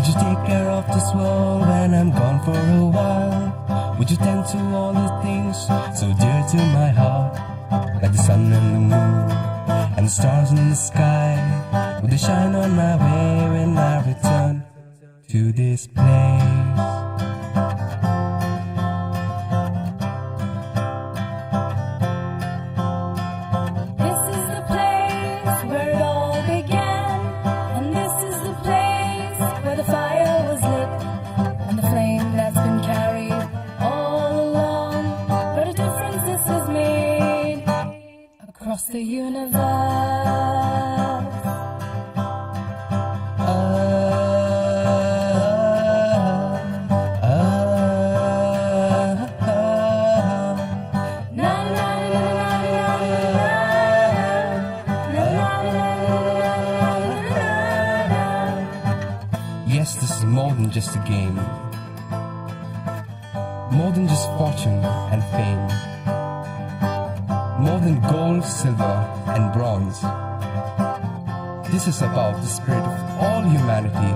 Would you take care of this world when I'm gone for a while? Would you tend to all the things so dear to my heart? Like the sun and the moon and the stars in the sky. Would they shine on my way when I return to this place? the universe. Uh, uh, uh, uh, uh. na na na na na na na Yes, this is more than just a game. More than just fortune and fame. More than gold, silver, and bronze. This is about the spirit of all humanity.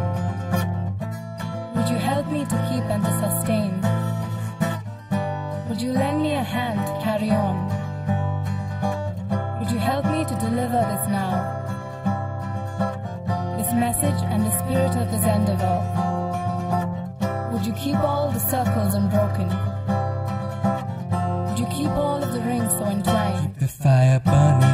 Would you help me to keep and to sustain? Would you lend me a hand to carry on? Would you help me to deliver this now? This message and the spirit of this endeavor. Would you keep all the circles unbroken? so inclined. Keep the fire burning.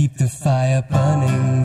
Keep the fire burning.